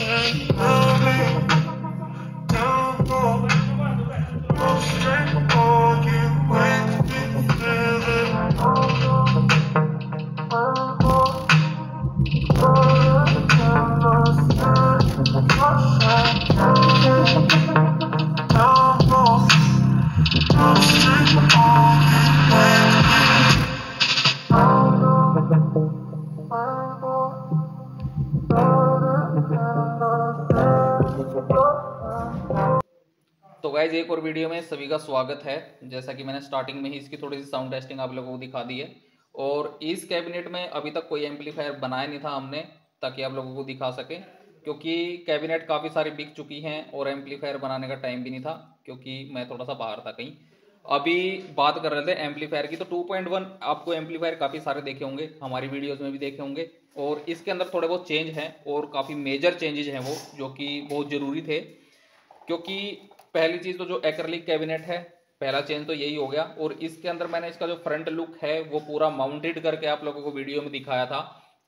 Oh. Guys एक और video में सभी का स्वागत है। जैसा कि मैंने स्टार्टिंग में ही इसकी थोड़ी सी साउंड टेस्टिंग आप लोगों को दिखा दी है। और इस कैबिनेट में अभी तक कोई एम्पलीफायर बनाया नहीं था हमने, ताकि आप लोगों को दिखा सके। क्योंकि कैबिनेट काफ़ी सारी बिक चुकी हैं और एम्पलीफायर बनाने का टाइम भी नहीं था, क्योंकि मैं थोड़ा सा बाहर था कहीं। अभी बात कर रहे थे एम्पलीफायर की तो 2.1 आपको एम्पलीफायर काफ़ी सारे देखे होंगे, हमारी वीडियोज़ में भी देखे होंगे। और इसके अंदर थोड़े बहुत चेंज हैं और काफ़ी मेजर चेंजेज हैं वो, जो कि बहुत ज़रूरी थे। क्योंकि पहली चीज़ तो जो एक्रेलिक कैबिनेट है, पहला चेंज तो यही हो गया। और इसके अंदर मैंने इसका जो फ्रंट लुक है, वो पूरा माउंटेड करके आप लोगों को वीडियो में दिखाया था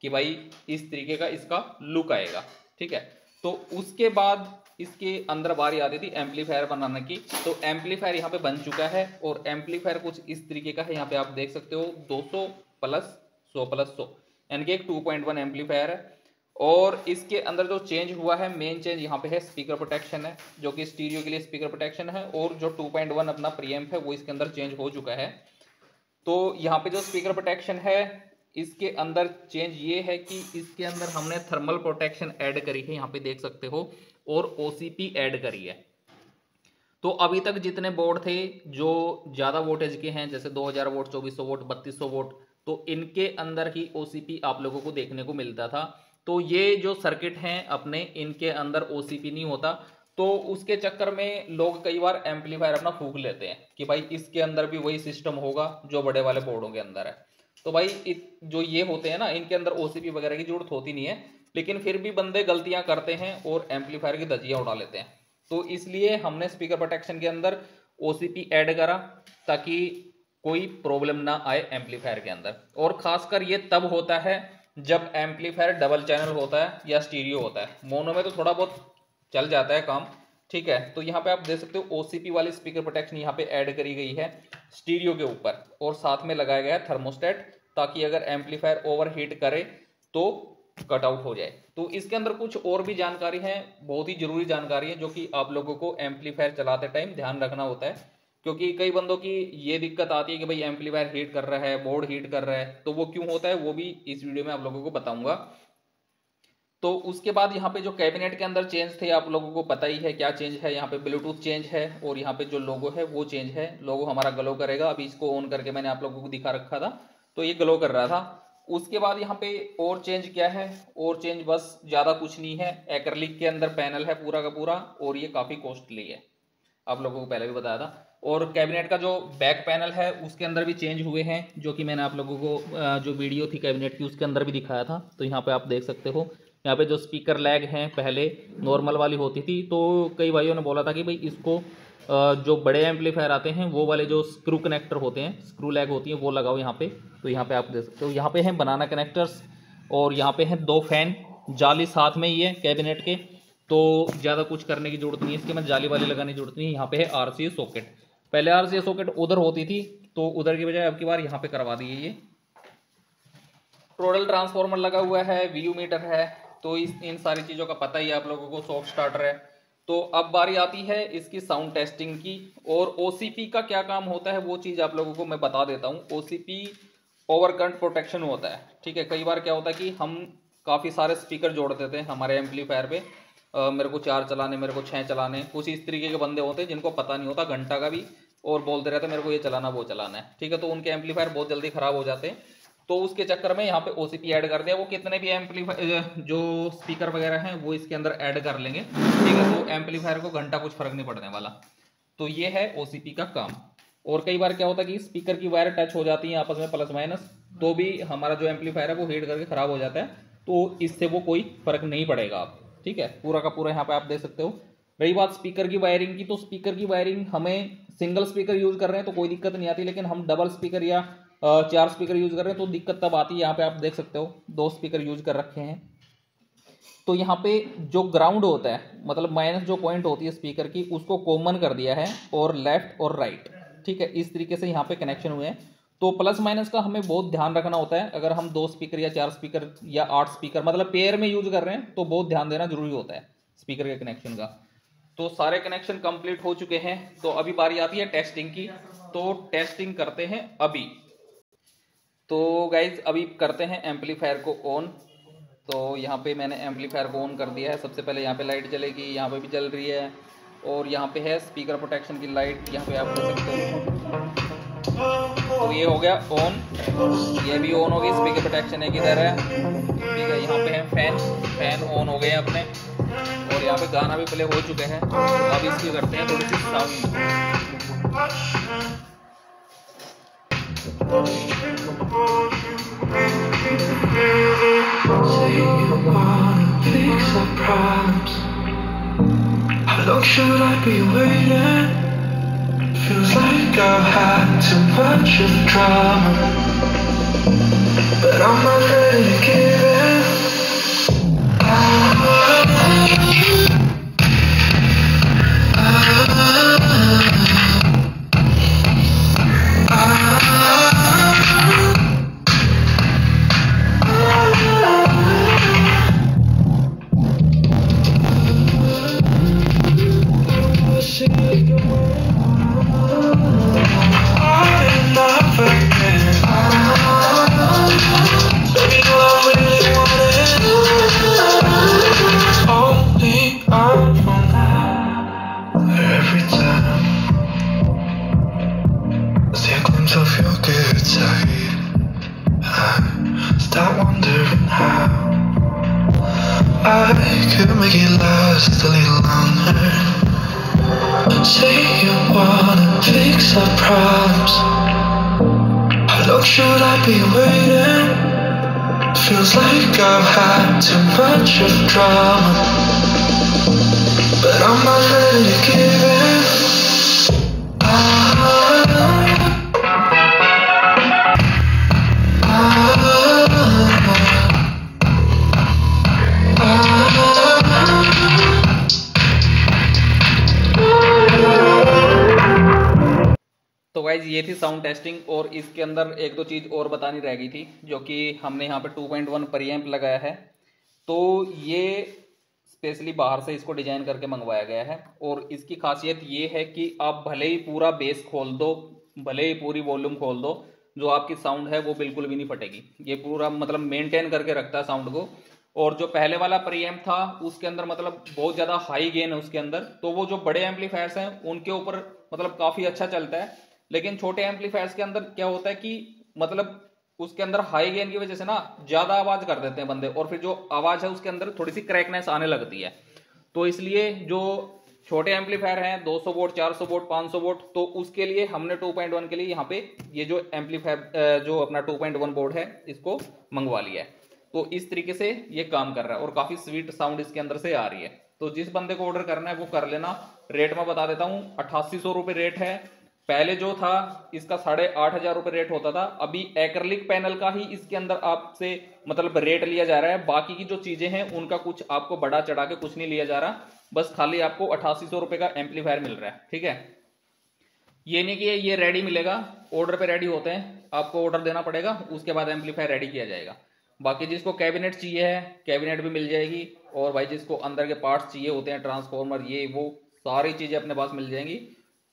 कि भाई इस तरीके का इसका लुक आएगा, ठीक है? तो उसके बाद इसके अंदर बारी आती थी एम्पलीफायर बनाने की। तो एम्पलीफायर यहाँ पे बन चुका है और एम्पलीफायर कुछ इस तरीके का है, यहाँ पे आप देख सकते हो 200 प्लस 100 प्लस 100 यानी कि एक 2.1 एम्पलीफायर है। और इसके अंदर जो चेंज हुआ है मेन चेंज यहाँ पे है स्पीकर प्रोटेक्शन है, जो कि स्टीरियो के लिए स्पीकर प्रोटेक्शन है, और जो 2.1 अपना प्रीएम्प है, वो इसके अंदर चेंज हो चुका है। तो यहाँ पे जो स्पीकर प्रोटेक्शन है, इसके अंदर चेंज ये है कि इसके अंदर हमने थर्मल प्रोटेक्शन ऐड करी है, यहाँ पे देख सकते हो, और ओ ऐड करी है। तो अभी तक जितने बोर्ड थे, जो ज़्यादा वोटेज के हैं, जैसे 2000 वोट 2400 वोट 3200 वोट तो इनके अंदर ही ओसीपी आप लोगों को देखने को मिलता था। तो ये जो सर्किट हैं अपने, इनके अंदर ओसीपी नहीं होता तो उसके चक्कर में लोग कई बार एम्पलीफायर अपना फूक लेते हैं कि भाई इसके अंदर भी वही सिस्टम होगा जो बड़े वाले बोर्डों के अंदर है। तो भाई जो ये होते हैं ना, इनके अंदर ओ वगैरह की ज़रूरत होती नहीं है, लेकिन फिर भी बंदे गलतियाँ करते हैं और एम्पलीफायर की दजियाँ उड़ा लेते हैं। तो इसलिए हमने स्पीकर प्रोटेक्शन के अंदर ओ ऐड करा ताकि कोई प्रॉब्लम ना आए एम्पलीफायर के अंदर। और खासकर ये तब होता है जब एम्पलीफायर डबल चैनल होता है या स्टीरियो होता है। मोनो में तो थोड़ा बहुत चल जाता है काम, ठीक है? तो यहाँ पे आप देख सकते हो ओसीपी वाली स्पीकर प्रोटेक्शन यहाँ पे ऐड करी गई है स्टीरियो के ऊपर और साथ में लगाया गया है थर्मोस्टेट ताकि अगर एम्पलीफायर ओवर हीट करे तो कट आउट हो जाए। तो इसके अंदर कुछ और भी जानकारी है, बहुत ही ज़रूरी जानकारी है, जो कि आप लोगों को एम्पलीफायर चलाते टाइम ध्यान रखना होता है। क्योंकि कई बंदों की ये दिक्कत आती है कि भाई एम्पलीफायर हीट कर रहा है बोर्ड हीट कर रहा है तो वो क्यों होता है, वो भी इस वीडियो में आप लोगों को बताऊँगा। तो उसके बाद यहाँ पे जो कैबिनेट के अंदर चेंज थे, आप लोगों को पता ही है क्या चेंज है। यहाँ पे ब्लूटूथ चेंज है और यहाँ पे जो लोगो है, वो चेंज है। लोगो हमारा ग्लो करेगा। अभी इसको ऑन करके मैंने आप लोगों को दिखा रखा था तो ये ग्लो कर रहा था। उसके बाद यहाँ पे और चेंज क्या है? और चेंज बस ज़्यादा कुछ नहीं है। एक्रेलिक के अंदर पैनल है पूरा का पूरा और ये काफ़ी कॉस्टली है। आप लोगों को पहले भी बताया था। और कैबिनेट का जो बैक पैनल है, उसके अंदर भी चेंज हुए हैं, जो कि मैंने आप लोगों को जो वीडियो थी कैबिनेट की, उसके अंदर भी दिखाया था। तो यहाँ पे आप देख सकते हो, यहाँ पे जो स्पीकर लैग हैं, पहले नॉर्मल वाली होती थी तो कई भाइयों ने बोला था कि भाई इसको जो बड़े एम्पलीफायर आते हैं, वो वाले जो स्क्रू कनेक्टर होते हैं स्क्रू लैग होती हैं, वो लगाओ यहाँ पे। तो यहाँ पे आप देख सकते हो, यहाँ पे हैं बनाना कनेक्टर्स और यहाँ पे हैं दो फ़ैन जाली साथ में ही है कैबिनेट के। तो ज़्यादा कुछ करने की ज़रूरत नहीं है, इसके में जाली वाली लगाने की ज़रूरत नहीं है, यहाँ पे है आरसी सॉकेट पहले आर सॉकेट उधर होती थी तो उधर की बजाय अब की बार यहाँ पे करवा दी है ये। टोटल ट्रांसफॉर्मर लगा हुआ है वीयू मीटर है तो इस, इन सारी चीज़ों का पता ही आप लोगों को सॉफ्ट स्टार्टर है। तो अब बारी आती है इसकी साउंड टेस्टिंग की, और ओ का क्या काम होता है वो चीज़ आप लोगों को मैं बता देता हूँ। ओ ओवर करंट प्रोटेक्शन होता है, ठीक है? कई बार क्या होता है कि हम काफ़ी सारे स्पीकर जोड़ देते हैं हमारे एम्पलीफायर पे आ, मेरे को चार चलाने मेरे को छः चलाने। कुछ इस तरीके के बंदे होते हैं जिनको पता नहीं होता घंटा का भी और बोलते रहते मेरे को ये चलाना वो चलाना है। ठीक है तो उनके एम्पलीफायर बहुत जल्दी ख़राब हो जाते हैं। तो उसके चक्कर में यहाँ पे ओ सी ऐड कर दिया। वो कितने भी एम्पलीफायर जो स्पीकर वगैरह हैं वो इसके अंदर ऐड कर लेंगे। ठीक है तो एम्पलीफायर को घंटा कुछ फ़र्क नहीं पड़ने वाला। तो ये है ओसीपी का काम। और कई बार क्या होता है कि स्पीकर की वायर टच हो जाती है आपस में प्लस माइनस तो भी हमारा जो एम्पलीफायर है वो हीट करके ख़राब हो जाता है। तो इससे वो कोई फ़र्क नहीं पड़ेगा आप ठीक है? पूरा का पूरा यहाँ पे आप देख सकते हो। रही बात स्पीकर की वायरिंग की तो स्पीकर की वायरिंग हमें सिंगल स्पीकर यूज़ कर रहे हैं तो कोई दिक्कत नहीं आती, लेकिन हम डबल स्पीकर या चार स्पीकर यूज़ कर रहे हैं तो दिक्कत तब आती है। यहाँ पे आप देख सकते हो, दो स्पीकर यूज़ कर रखे हैं। तो यहाँ पे जो ग्राउंड होता है मतलब माइनस जो पॉइंट होती है स्पीकर की, उसको कॉमन कर दिया है, और लेफ़्ट और राइट ठीक है? इस तरीके से यहाँ पे कनेक्शन हुए हैं। तो प्लस माइनस का हमें बहुत ध्यान रखना होता है। अगर हम दो स्पीकर या चार स्पीकर या आठ स्पीकर मतलब पेयर में यूज़ कर रहे हैं तो बहुत ध्यान देना ज़रूरी होता है स्पीकर के कनेक्शन का। तो सारे कनेक्शन कंप्लीट हो चुके हैं। तो अभी बारी आती है टेस्टिंग की। तो टेस्टिंग करते हैं अभी। तो गाइज़ अभी करते हैं एम्पलीफायर को ऑन तो यहाँ पे मैंने एम्पलीफायर को ऑन कर दिया है। सबसे पहले यहाँ पे लाइट जलेगी, यहाँ पे भी जल रही है। और यहाँ पे है स्पीकर प्रोटेक्शन की लाइट यहाँ पे आप देख सकते हो। तो ये हो गया ऑन ये भी ऑन हो गई स्पीकर प्रोटेक्शन एक इधर है। ठीक है, यहाँ पे है फ़ैन फ़ैन ऑन हो गए हैं अपने। और यहाँ पे गाना भी प्ले हो चुके हैं। तो अब इसकी करते हैं थोड़ी सी sound How long should I be waiting? Feels like I've had too much of drama But I'm not ready to give in. I last a little longer. Say you wanna fix our problems. How long should I be waiting? Feels like I've had too much of drama. But I'm not ready to give in. तो ये थी sound testing और इसके अंदर एक दो चीज़ और बतानी रह गई थी, जो कि हमने यहाँ पे 2.1 परियम्प लगाया है। तो ये स्पेशली बाहर से इसको डिज़ाइन करके मंगवाया गया है और इसकी खासियत ये है कि आप भले ही पूरा बेस खोल दो, भले ही पूरी वॉल्यूम खोल दो, जो आपकी साउंड है वो बिल्कुल भी नहीं फटेगी। ये पूरा मतलब मेंटेन करके रखता है साउंड को। और जो पहले वाला प्रीएम्प था, उसके अंदर मतलब बहुत ज़्यादा हाई गेन है उसके अंदर। तो वो जो बड़े एम्पलीफायर्स हैं, उनके ऊपर मतलब काफ़ी अच्छा चलता है। लेकिन छोटे एम्पलीफायर्स के अंदर क्या होता है कि मतलब उसके अंदर हाई गेन की वजह से ना ज़्यादा आवाज़ कर देते हैं बंदे, और फिर जो आवाज़ है उसके अंदर थोड़ी सी क्रैकनेस आने लगती है। तो इसलिए जो छोटे एम्पलीफायर हैं 200 वोट 400 वोट 500 वोट तो उसके लिए हमने 2.1 के लिए यहाँ पे ये जो एम्पलीफायर जो अपना 2.1 बोर्ड है, इसको मंगवा लिया है। तो इस तरीके से ये काम कर रहा है, और काफ़ी स्वीट साउंड इसके अंदर से आ रही है। तो जिस बंदे को ऑर्डर करना है, वो कर लेना। रेट मैं बता देता हूँ, अट्ठासी सौ रेट है। पहले जो था, इसका साढ़े आठ हज़ार रुपये रेट होता था। अभी एक्रिलिक पैनल का ही इसके अंदर आपसे मतलब रेट लिया जा रहा है। बाकी की जो चीज़ें हैं, उनका कुछ आपको बड़ा चढ़ा के कुछ नहीं लिया जा रहा। बस खाली आपको अठासी सौ रुपये का एम्पलीफायर मिल रहा है, ठीक है? ये नहीं कि ये रेडी मिलेगा ऑर्डर पे रेडी होते हैं, आपको ऑर्डर देना पड़ेगा, उसके बाद एम्पलीफायर रेडी किया जाएगा। बाकी जिसको कैबिनेट चाहिए है कैबिनेट भी मिल जाएगी, और भाई जिसको अंदर के पार्ट्स चाहिए होते हैं ट्रांसफॉर्मर ये, वो, सारी चीज़ें अपने पास मिल जाएँगी।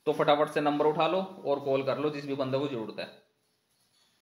तो फटाफट से नंबर उठा लो और कॉल कर लो, जिस भी बंदे को ज़रूरत है।